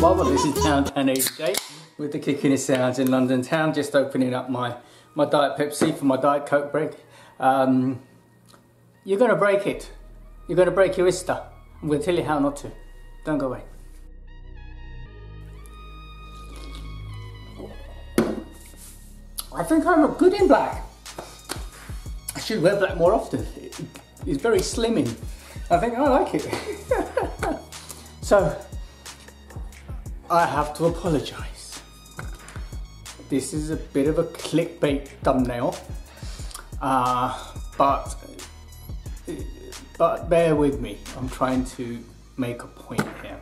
Wobble. This is Downtown AJ with the kicking sounds in London town. Just opening up my my Diet Pepsi for my Diet Coke break. Um, you're gonna break it. You're gonna break your Ista. I'm gonna tell you how not to. Don't go away. I think I'm good in black. I should wear black more often. It's very slimming. I think I like it. so, I have to apologize. This is a bit of a clickbait thumbnail, uh, but but bear with me. I'm trying to make a point here.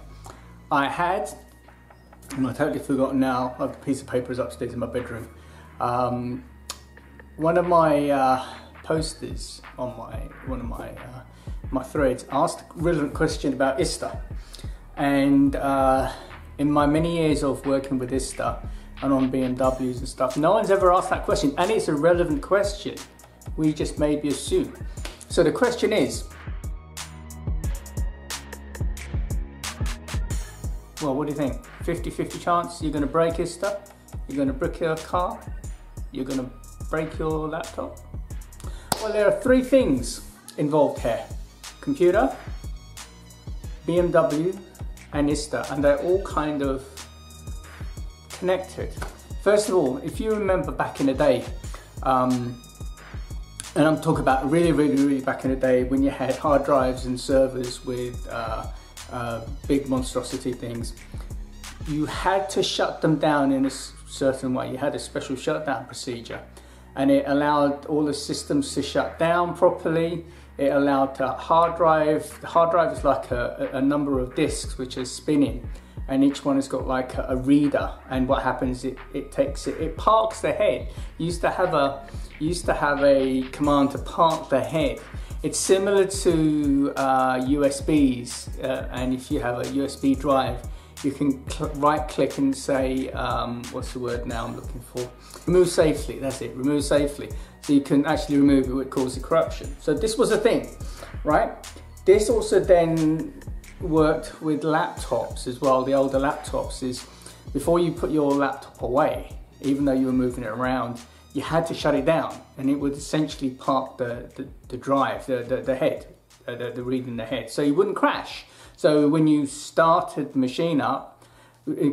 I had, and I totally forgot now. I have A piece of paper is upstairs in my bedroom. Um, one of my uh, posters on my one of my uh, my threads asked a relevant question about ISTA, and uh, in my many years of working with ISTA and on BMWs and stuff, no one's ever asked that question, and it's a relevant question. We just maybe assume. So the question is, well, what do you think? 50-50 chance you're going to break ISTA? You're going to brick your car? You're going to break your laptop? Well, there are three things involved here. Computer, BMW, and ISTA, and they're all kind of connected. First of all, if you remember back in the day, um, and I'm talking about really, really, really back in the day when you had hard drives and servers with uh, uh, big monstrosity things, you had to shut them down in a certain way. You had a special shutdown procedure and it allowed all the systems to shut down properly. It allowed the hard drive, the hard drive is like a, a number of disks which are spinning and each one has got like a, a reader and what happens it, it takes it it parks the head. Used to have a used to have a command to park the head. It's similar to uh, USBs uh, and if you have a USB drive you can right click and say um, what's the word now I'm looking for? Remove safely that's it remove safely. So you can actually remove it would cause corruption. So this was a thing right? This also then worked with laptops as well, the older laptops, is before you put your laptop away, even though you were moving it around, you had to shut it down and it would essentially park the, the, the drive, the, the, the head, uh, the, the read in the head, so you wouldn't crash. So when you started the machine up,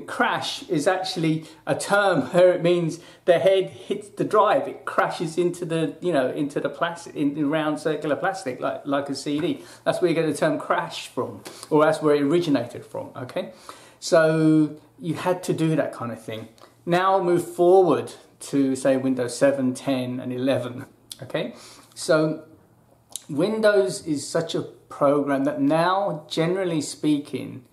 crash is actually a term where it means the head hits the drive. It crashes into the you know into the plastic in, in round circular plastic like like a cd that's where you get the term crash from or that's where it originated from okay? So you had to do that kind of thing. Now move forward to say windows 7 10 and 11 okay? So windows is such a program that now generally speaking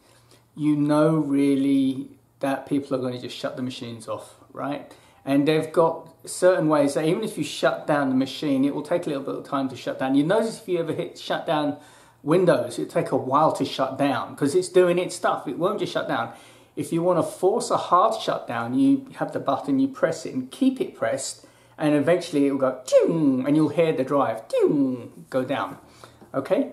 you know really that people are going to just shut the machines off, right? And they've got certain ways that even if you shut down the machine, it will take a little bit of time to shut down. You notice if you ever hit shut down Windows, it'll take a while to shut down because it's doing its stuff. It won't just shut down. If you want to force a hard shutdown, you have the button, you press it and keep it pressed, and eventually it will go, and you'll hear the drive go down. Okay?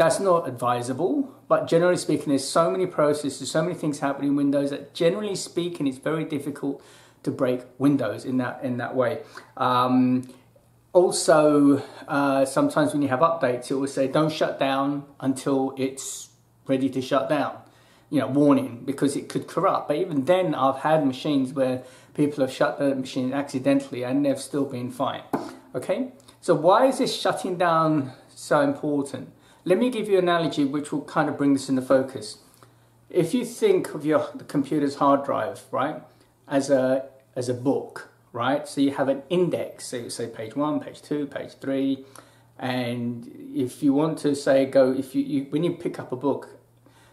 That's not advisable, but generally speaking, there's so many processes, so many things happening in Windows that generally speaking, it's very difficult to break Windows in that in that way. Um, also, uh, sometimes when you have updates, it will say don't shut down until it's ready to shut down. You know, warning because it could corrupt. But even then, I've had machines where people have shut the machine accidentally and they've still been fine. Okay, so why is this shutting down so important? Let me give you an analogy which will kind of bring this into focus. If you think of your the computer's hard drive, right, as a as a book, right? So you have an index, so you say page one, page two, page three, and if you want to say go, if you, you when you pick up a book,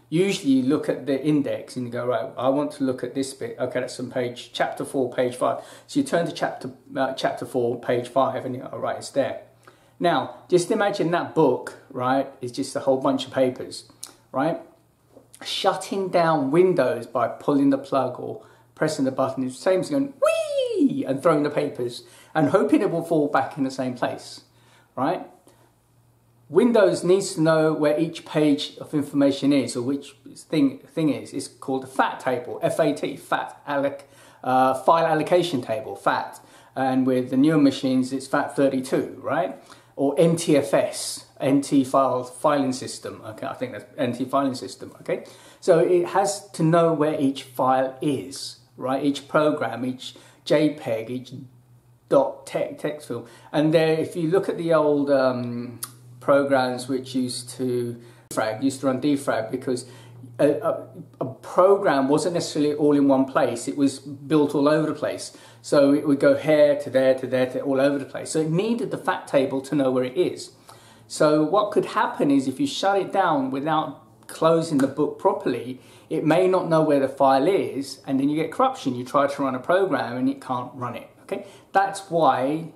usually you look at the index and you go right. I want to look at this bit. Okay, that's on page chapter four, page five. So you turn to chapter uh, chapter four, page five, and you all right, it's there. Now, just imagine that book, right, is just a whole bunch of papers, right? Shutting down Windows by pulling the plug or pressing the button is the same as going whee and throwing the papers and hoping it will fall back in the same place, right? Windows needs to know where each page of information is or which thing thing is. It's called the FAT table, FAT, FAT alloc, uh, file allocation table, FAT. And with the newer machines, it's FAT32, right? Or NTFS, NT file filing system. Okay, I think that's NT filing system. Okay, so it has to know where each file is, right? Each program, each JPEG, each dot text field. And there, if you look at the old um, programs which used to frag, used to run defrag because a, a, a, program wasn't necessarily all in one place. It was built all over the place. So it would go here to there to there to all over the place. So it needed the FAT table to know where it is. So what could happen is if you shut it down without closing the book properly, it may not know where the file is, and then you get corruption. You try to run a program and it can't run it. Okay, that's why,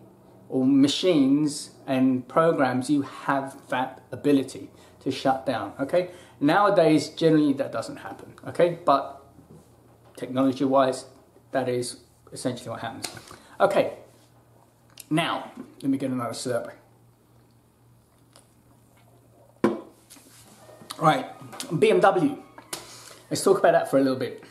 or machines and programs, you have that ability to shut down. Okay, nowadays generally that doesn't happen. Okay, but technology-wise, that is essentially what happens. Okay, now let me get another survey. Right, BMW. Let's talk about that for a little bit.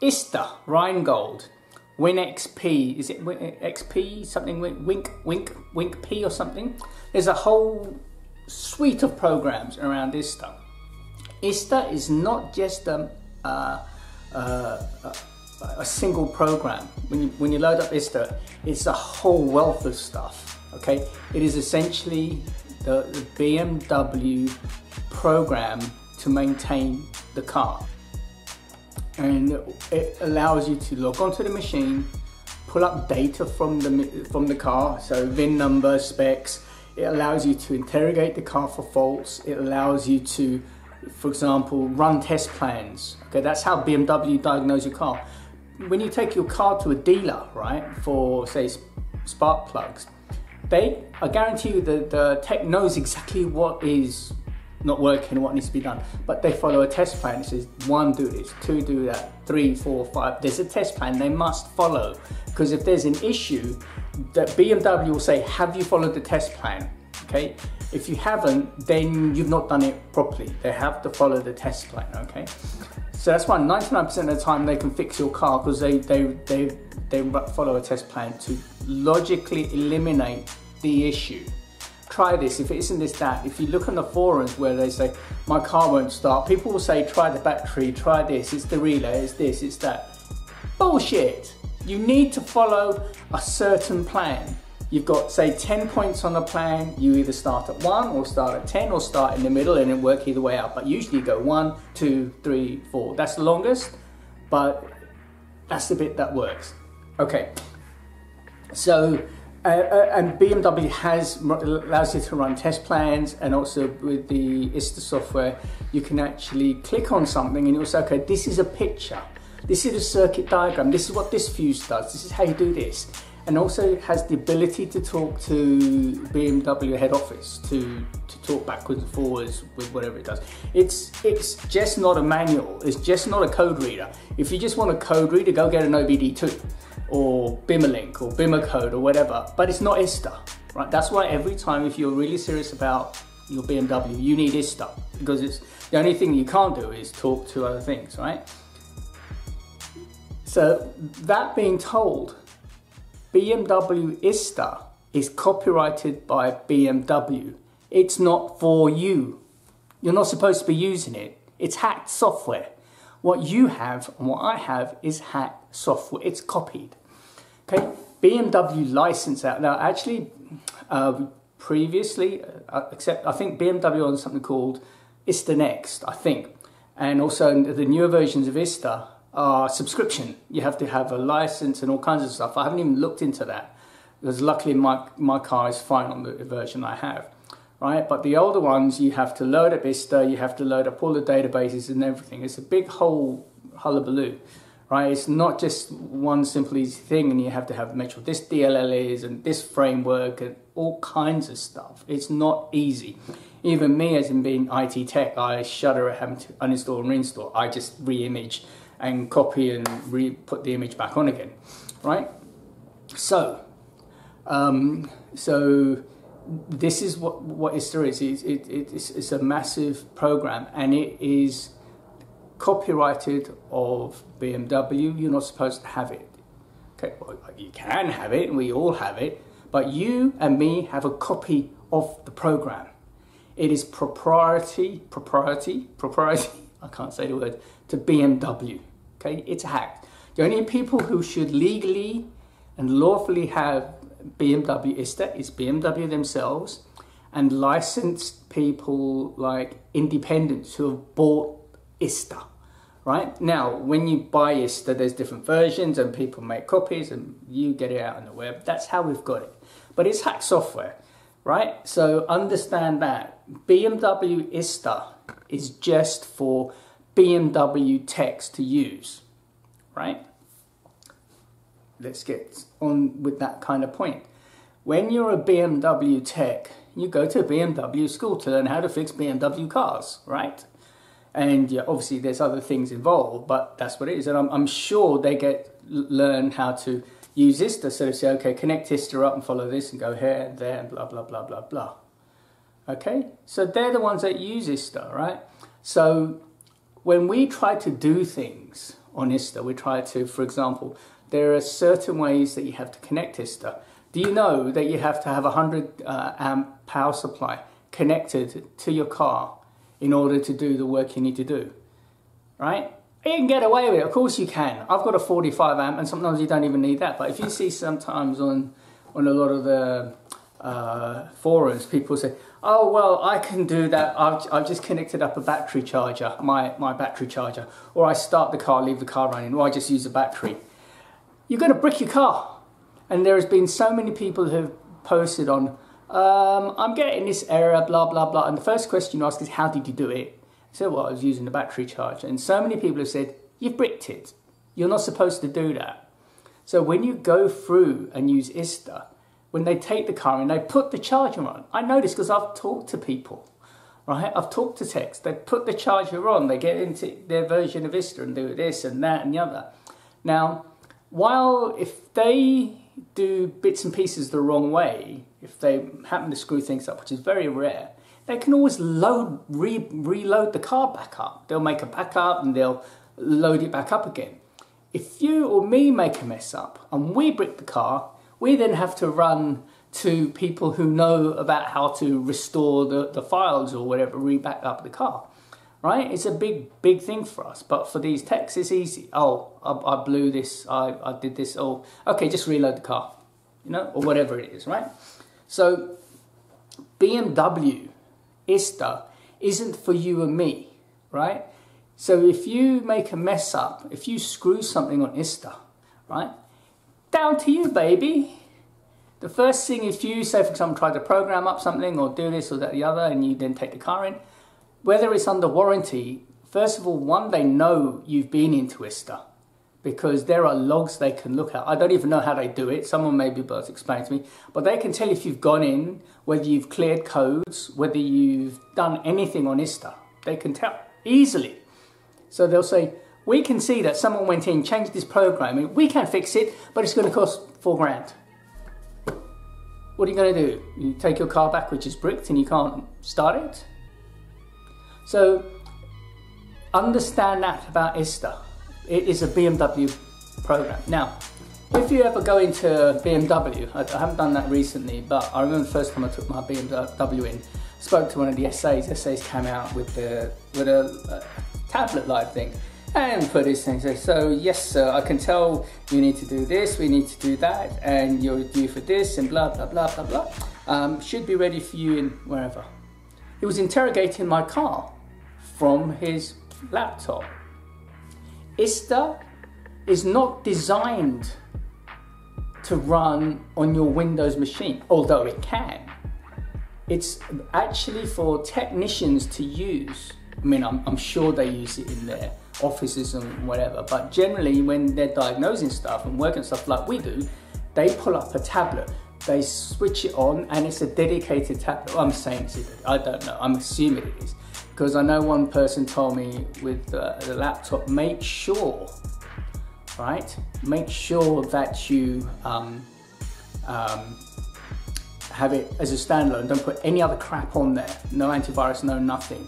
Ista Rheingold Win XP is it XP something Wink Wink Wink P or something? There's a whole suite of programs around Ista. Ista is not just a, uh, uh, a single program. When you when you load up Ista, it's a whole wealth of stuff. Okay, it is essentially the, the BMW program to maintain the car and it allows you to log onto the machine, pull up data from the, from the car, so VIN number, specs. It allows you to interrogate the car for faults. It allows you to, for example, run test plans. Okay, that's how BMW diagnose your car. When you take your car to a dealer, right, for say spark plugs, they, I guarantee you that the tech knows exactly what is not working and what needs to be done. But they follow a test plan. It says one, do this, two, do that, three, four, five. There's a test plan they must follow. Because if there's an issue, that BMW will say, have you followed the test plan? Okay. If you haven't, then you've not done it properly. They have to follow the test plan. Okay. So that's why 99% of the time they can fix your car because they, they, they, they follow a test plan to logically eliminate the issue try this, if it isn't this, that. If you look on the forums where they say, my car won't start, people will say, try the battery, try this, it's the relay, it's this, it's that. Bullshit. You need to follow a certain plan. You've got, say, 10 points on the plan. You either start at 1 or start at 10 or start in the middle and then work either way out. But usually you go 1, 2, 3, 4. That's the longest, but that's the bit that works. Okay. So uh, uh, and BMW has allows you to run test plans, and also with the ISTA software, you can actually click on something and it will say, okay, this is a picture, this is a circuit diagram, this is what this fuse does, this is how you do this. And also has the ability to talk to BMW head office to, to talk backwards and forwards with whatever it does. It's, it's just not a manual, it's just not a code reader. If you just want a code reader, go get an OBD2 or Bimmerlink or Bimmercode or whatever, but it's not ISTA, right? That's why every time if you're really serious about your BMW, you need ISTA because it's the only thing you can't do is talk to other things, right? So that being told, BMW ISTA is copyrighted by BMW. It's not for you. You're not supposed to be using it. It's hacked software. What you have and what I have is hacked software. It's copied. Okay, BMW license out. Now, actually, uh, previously, uh, except I think BMW on something called ISTA Next, I think. And also the newer versions of ISTA are subscription. You have to have a license and all kinds of stuff. I haven't even looked into that because luckily my, my car is fine on the version I have. Right, but the older ones, you have to load up ISTA, you have to load up all the databases and everything. It's a big whole hullabaloo right? It's not just one simple easy thing and you have to have make sure this DLL is and this framework and all kinds of stuff. It's not easy. Even me as in being IT tech, I shudder at having to uninstall and reinstall. I just re-image and copy and re-put the image back on again, right? So, um, so this is what what ISTA is. It, it, it's, it's a massive program, and it is copyrighted of BMW. You're not supposed to have it. Okay, well, you can have it, we all have it, but you and me have a copy of the program. It is propriety, propriety, propriety. I can't say the word to BMW. Okay, it's hacked. The only people who should legally and lawfully have BMW ISTA is BMW themselves and licensed people like independents who have bought ISTA. Right now, when you buy ISTA, there's different versions and people make copies and you get it out on the web. That's how we've got it. But it's hack software, right? So understand that BMW ISTA is just for BMW techs to use, right? Let's get on with that kind of point. When you're a BMW tech, you go to a BMW school to learn how to fix BMW cars, right? And yeah, obviously there's other things involved, but that's what it is. And I'm, I'm sure they get learn how to use ISTA. So they say, okay, connect ISTA up and follow this and go here and there and blah, blah, blah, blah, blah. Okay, so they're the ones that use ISTA, right? So when we try to do things on ISTA, we try to, for example, there are certain ways that you have to connect ISTA. Do you know that you have to have a 100 uh, amp power supply connected to your car in order to do the work you need to do? Right? You can get away with it, of course you can. I've got a 45 amp and sometimes you don't even need that. But if you see sometimes on, on a lot of the uh, forums, people say, oh, well, I can do that. I've, I've just connected up a battery charger, my, my battery charger. Or I start the car, leave the car running, or I just use a battery. You're going to brick your car. And there has been so many people who have posted on, um, I'm getting this error, blah, blah, blah. And the first question you ask is, how did you do it? I said, well, I was using the battery charger. And so many people have said, you've bricked it. You're not supposed to do that. So when you go through and use ISTA, when they take the car and they put the charger on. I know this because I've talked to people, right? I've talked to techs. They put the charger on, they get into their version of ISTA and do this and that and the other. Now, while if they do bits and pieces the wrong way, if they happen to screw things up, which is very rare, they can always load, re, reload the car back up. They'll make a backup and they'll load it back up again. If you or me make a mess up and we brick the car, we then have to run to people who know about how to restore the, the files or whatever, re-back up the car. Right? It's a big, big thing for us. But for these techs, it's easy. Oh, I, I blew this. I, I did this. Oh, okay, just reload the car. You know, or whatever it is, right? So BMW ISTA isn't for you and me, right? So if you make a mess up, if you screw something on ISTA, right? Down to you, baby. The first thing, if you say, for example, try to program up something or do this or that, the other, and you then take the car in, whether it's under warranty, first of all, one, they know you've been into ISTA because there are logs they can look at. I don't even know how they do it. Someone may be able to explain to me, but they can tell if you've gone in, whether you've cleared codes, whether you've done anything on ISTA. They can tell easily. So they'll say, we can see that someone went in, changed this programming, we can fix it, but it's going to cost four grand. What are you going to do? You take your car back, which is bricked, and you can't start it? So, understand that about ISTA. It is a BMW program. Now, if you ever go into BMW, I, haven't done that recently, but I remember the first time I took my BMW in, spoke to one of the SAs. SAs came out with the with a, a tablet-like thing and put this thing. So, so yes, sir, I can tell you need to do this, we need to do that, and you're due for this, and blah, blah, blah, blah, blah. Um, should be ready for you in wherever. He was interrogating my car from his laptop. ISTA is not designed to run on your Windows machine, although it can. It's actually for technicians to use. I mean, I'm, I'm sure they use it in their offices and whatever. But generally, when they're diagnosing stuff and working stuff like we do, they pull up a tablet, they switch it on, and it's a dedicated tablet. I'm saying it's, I don't know, I'm assuming it is. Because I know one person told me with the, the laptop, make sure, right? Make sure that you um, um, have it as a standalone. Don't put any other crap on there. No antivirus, no nothing.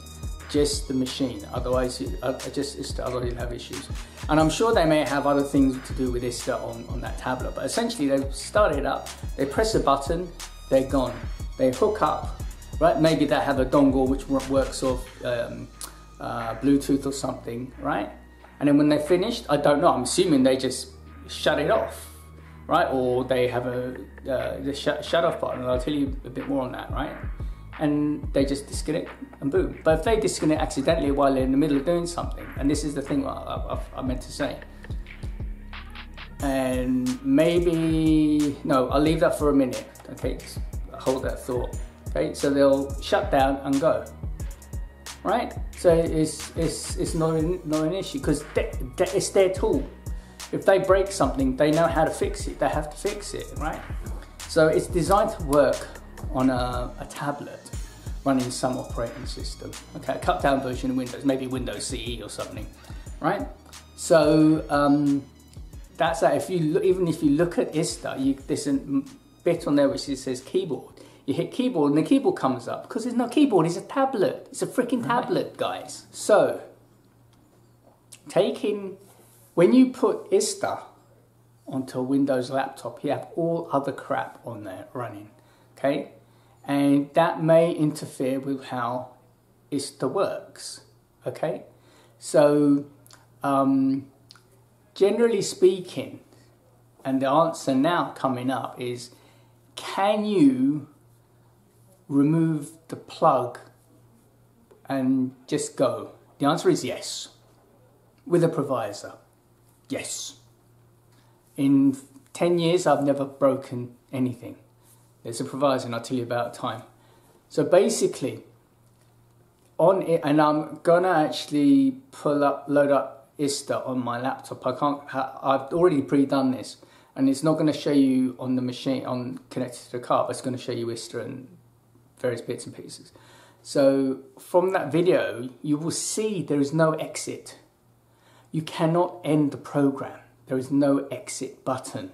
Just the machine. Otherwise, you, uh, just it's, otherwise you'll have issues. And I'm sure they may have other things to do with this on, on that tablet. But essentially, they start it up. They press a button. They're gone. They hook up. Right? Maybe they have a dongle which works off um, uh, Bluetooth or something. Right? And then when they're finished, I don't know. I'm assuming they just shut it off right? Or they have a uh, the sh- shut off button, and I'll tell you a bit more on that, right? And they just disconnect and boom. But if they disconnect accidentally while they're in the middle of doing something, and this is the thing I, I, I meant to say, and maybe no, I'll leave that for a minute. Okay, just hold that thought. Okay, so they'll shut down and go. Right, so it's it's it's not an, not an issue because it's their tool if they break something, they know how to fix it. They have to fix it, right? So it's designed to work on a, a tablet running some operating system. Okay, a cut down version of Windows, maybe Windows CE or something, right? So um, that's that. If you look, even if you look at ISTA, you, there's a bit on there which says keyboard. You hit keyboard and the keyboard comes up because there's no keyboard. It's a tablet. It's a freaking tablet, guys. So taking when you put ISTA onto a Windows laptop, you have all other crap on there running, okay? And that may interfere with how ISTA works, okay? So, um, generally speaking, and the answer now coming up is can you remove the plug and just go? The answer is yes, with a provisor. Yes. In 10 years, I've never broken anything. There's a proviso, and I'll tell you about time. So basically, on it, and I'm gonna actually pull up, load up ISTA on my laptop. I can't, I've already pre-done this, and it's not gonna show you on the machine, on connected to the car, but it's gonna show you ISTA and various bits and pieces. So from that video, you will see there is no exit you cannot end the program. There is no exit button,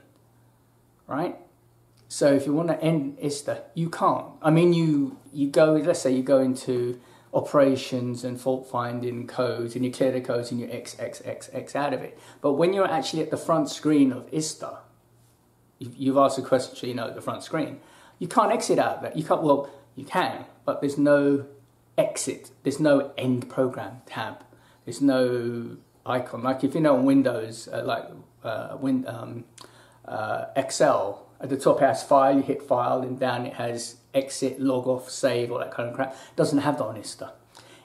right? So if you want to end ISTA, you can't. I mean, you you go. Let's say you go into operations and fault finding codes, and you clear the codes and you X X X X out of it. But when you're actually at the front screen of ISTA, you've asked a question, so you know at the front screen. You can't exit out of that. You can't. Well, you can, but there's no exit. There's no end program tab. There's no icon. Like if you know on Windows, uh, like uh, win, um, uh, Excel, at the top it has file, you hit file, and down it has exit, log off, save, all that kind of crap. Doesn't have the on ISTA.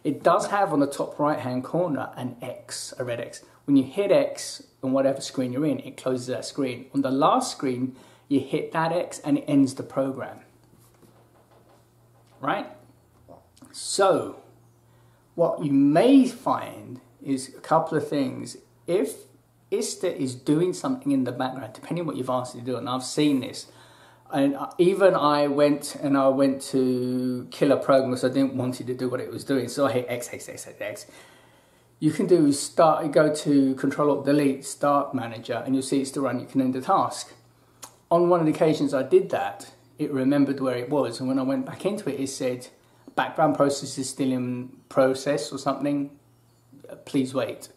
It does have on the top right hand corner an X, a red X. When you hit X on whatever screen you're in, it closes that screen. On the last screen, you hit that X and it ends the program. Right? So, what you may find is a couple of things. If ISTA is doing something in the background, depending what you've asked it to do, and I've seen this, and even I went and I went to kill a program because I didn't want it to do what it was doing, so I hit X, X, X, X, X. You can do start, go to Control Alt Delete, Start Manager, and you'll see it's to run. You can end the task. On one of the occasions I did that, it remembered where it was, and when I went back into it, it said background process is still in process or something please wait.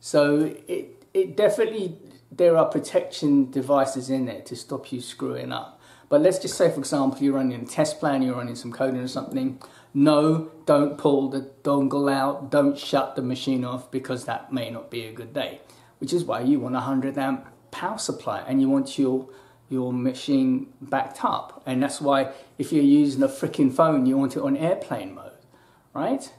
So it, it definitely, there are protection devices in there to stop you screwing up. But let's just say, for example, you're running a test plan, you're running some coding or something. No, don't pull the dongle out, don't shut the machine off because that may not be a good day. Which is why you want a 100 amp power supply and you want your your machine backed up. And that's why if you're using a freaking phone, you want it on airplane mode, right?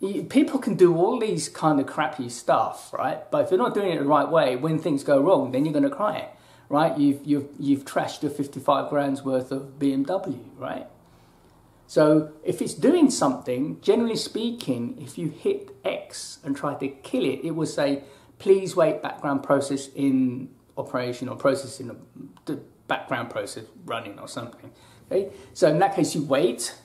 People can do all these kind of crappy stuff, right? But if you're not doing it the right way, when things go wrong, then you're going to cry, it, right? You've you've you've trashed your 55 grand's worth of BMW, right? So if it's doing something, generally speaking, if you hit X and try to kill it, it will say, please wait background process in operation or processing the background process running or something. Okay? So in that case, you wait.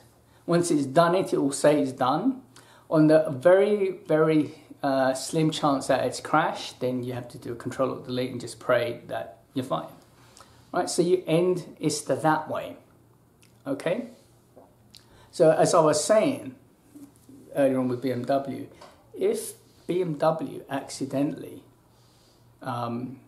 Once it's done it, it will say it's done on the very, very uh, slim chance that it's crashed, then you have to do a control alt delete and just pray that you're fine. right? So you end ISTA that way, okay? So as I was saying earlier on with BMW, if BMW accidentally um,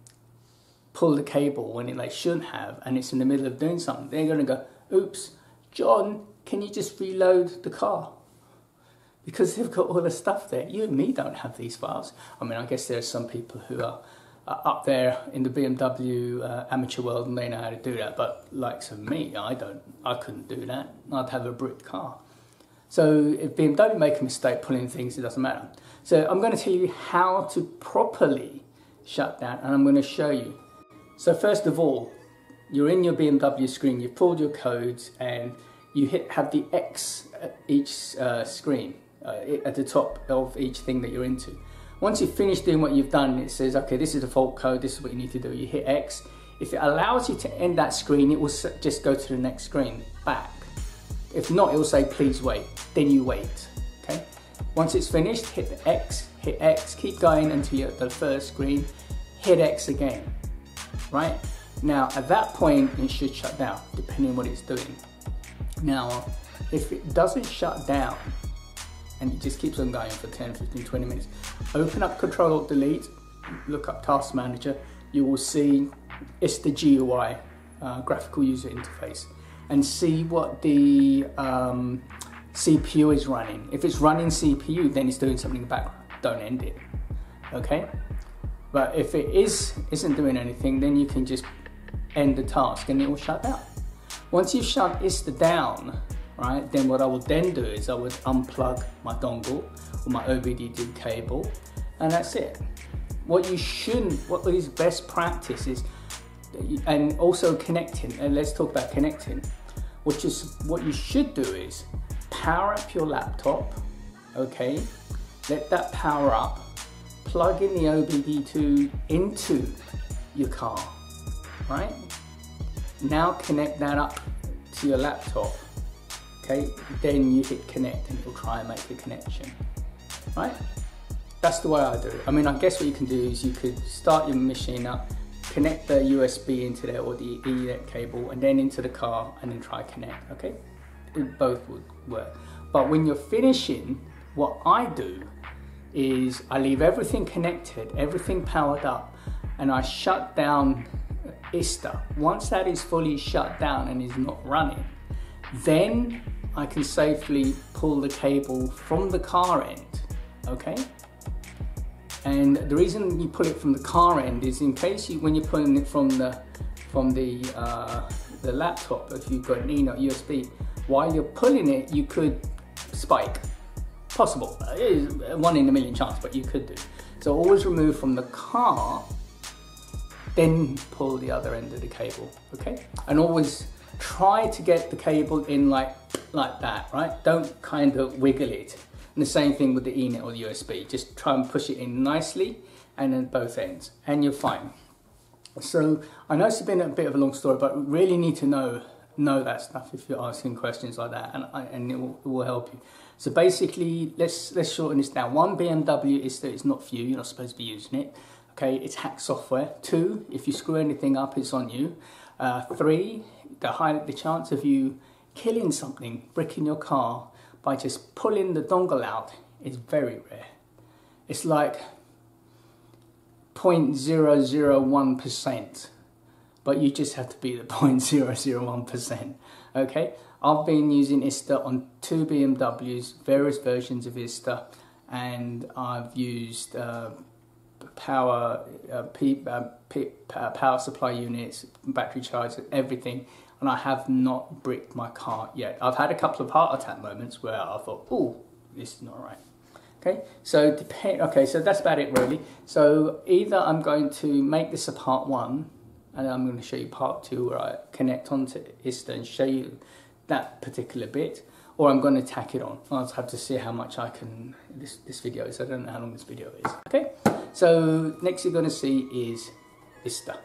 pull the cable when it like shouldn't have and it's in the middle of doing something, they're going to go, oops, John, can you just reload the car? Because they've got all the stuff there. You and me don't have these files. I mean, I guess there are some people who are up there in the BMW uh, amateur world and they know how to do that. But likes of me, I don't, I couldn't do that. I'd have a brick car. So if BMW make a mistake pulling things, it doesn't matter. So I'm going to tell you how to properly shut down and I'm going to show you. So first of all, you're in your BMW screen, you've pulled your codes and you hit have the X at each uh, screen, uh, at the top of each thing that you're into. Once you've finished doing what you've done, it says, okay, this is the fault code, this is what you need to do. You hit X. If it allows you to end that screen, it will just go to the next screen, back. If not, it will say, please wait. Then you wait, okay? Once it's finished, hit the X, hit X, keep going until you're at the first screen, hit X again, right? Now, at that point, it should shut down, depending on what it's doing. Now, if it doesn't shut down, and it just keeps on going for 10, 15, 20 minutes, open up Control Delete, look up Task Manager, you will see it's the GUI, uh, Graphical User Interface, and see what the um, CPU is running. If it's running CPU, then it's doing something in the background. Don't end it, okay? But if it is isn't doing anything, then you can just end the task and it will shut down. Once you've shut ISTA down, right, then what I will then do is I would unplug my dongle or my OBD2 cable and that's it. What you shouldn't, what is best practice is, and also connecting, and let's talk about connecting, which is what you should do is power up your laptop, okay, let that power up, plug in the OBD2 into your car, right? Now connect that up to your laptop, okay? Then you hit connect and it'll try and make the connection, right? That's the way I do it. I mean, I guess what you can do is you could start your machine up, connect the USB into there or the Ethernet cable and then into the car and then try connect, okay? It both would work. But when you're finishing, what I do is I leave everything connected, everything powered up, and I shut down ISTA. Once that is fully shut down and is not running, then I can safely pull the cable from the car end, okay? And the reason you pull it from the car end is in case you, when you're pulling it from the from the uh, the laptop, if you've got an Ethernet USB, while you're pulling it, you could spike. Possible. It is one in a million chance, but you could do. So always remove from the car then pull the other end of the cable, okay? And always try to get the cable in like, like that, right? Don't kind of wiggle it. And the same thing with the Ethernet or the USB. Just try and push it in nicely and then both ends and you're fine. So I know it's been a bit of a long story, but really need to know know that stuff if you're asking questions like that, and, I, and it, will, it will help you. So basically, let's let's shorten this down. One BMW is that it's not for you. You're not supposed to be using it. Okay, it's hack software. Two, if you screw anything up, it's on you. Uh, three, the high the chance of you killing something, breaking your car by just pulling the dongle out is very rare. It's like 0.001%, but you just have to be the 0.001%. Okay, I've been using ISTA on two BMWs, various versions of ISTA, and I've used uh, power, uh, P, uh, P, uh, power supply units, battery chargers, everything. And I have not bricked my car yet. I've had a couple of heart attack moments where I thought, oh, this is not right. Okay, so depend. Okay, so that's about it really. So either I'm going to make this a part one, and I'm going to show you part two where I connect onto ISTA and show you that particular bit, or I'm going to tack it on. I'll have to see how much I can. This this video is. I don't know how long this video is. Okay. So next you're going to see is ISTA.